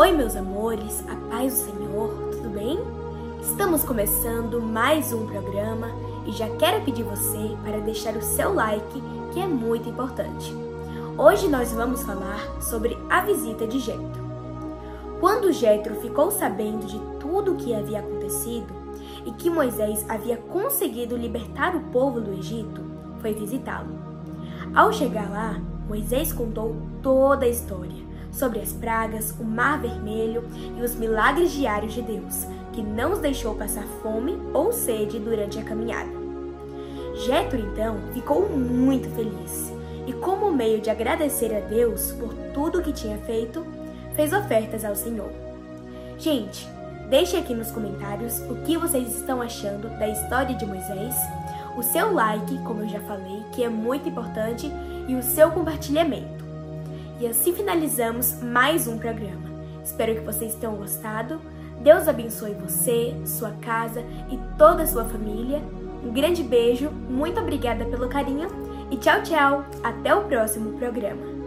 Oi, meus amores, a paz do Senhor, tudo bem? Estamos começando mais um programa e já quero pedir você para deixar o seu like, que é muito importante. Hoje nós vamos falar sobre a visita de Jetro. Quando Jetro ficou sabendo de tudo o que havia acontecido e que Moisés havia conseguido libertar o povo do Egito, foi visitá-lo. Ao chegar lá, Moisés contou toda a história sobre as pragas, o Mar Vermelho e os milagres diários de Deus, que não os deixou passar fome ou sede durante a caminhada. Jetro então ficou muito feliz e, como meio de agradecer a Deus por tudo o que tinha feito, fez ofertas ao Senhor. Gente, deixe aqui nos comentários o que vocês estão achando da história de Moisés, o seu like, como eu já falei, que é muito importante, e o seu compartilhamento. E assim finalizamos mais um programa. Espero que vocês tenham gostado. Deus abençoe você, sua casa e toda a sua família. Um grande beijo, muito obrigada pelo carinho e tchau, tchau. Até o próximo programa.